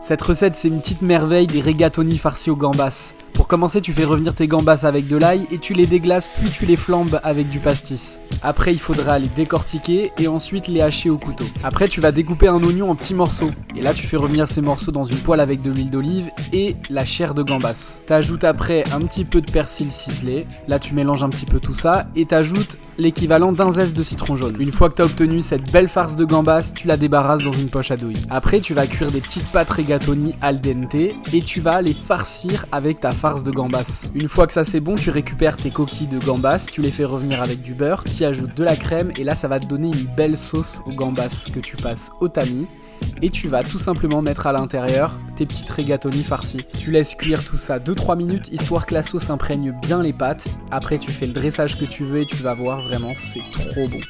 Cette recette, c'est une petite merveille des rigatoni farcis aux gambas. Pour commencer, tu fais revenir tes gambas avec de l'ail et tu les déglaces puis tu les flambes avec du pastis. Après, il faudra les décortiquer et ensuite les hacher au couteau. Après, tu vas découper un oignon en petits morceaux. Et là, tu fais revenir ces morceaux dans une poêle avec de l'huile d'olive et la chair de gambas. T'ajoutes après un petit peu de persil ciselé. Là, tu mélanges un petit peu tout ça et t'ajoutes l'équivalent d'un zeste de citron jaune. Une fois que tu as obtenu cette belle farce de gambas, tu la débarrasses dans une poche à douille. Après, tu vas cuire des petites pâtes rigatoni al dente et tu vas les farcir avec ta farce de gambas. Une fois que ça c'est bon, tu récupères tes coquilles de gambas, tu les fais revenir avec du beurre, tu ajoutes de la crème et là ça va te donner une belle sauce aux gambas que tu passes au tamis et tu vas tout simplement mettre à l'intérieur tes petites rigatoni farcies. Tu laisses cuire tout ça 2-3 minutes histoire que la sauce imprègne bien les pâtes. Après tu fais le dressage que tu veux et tu vas voir vraiment c'est trop bon.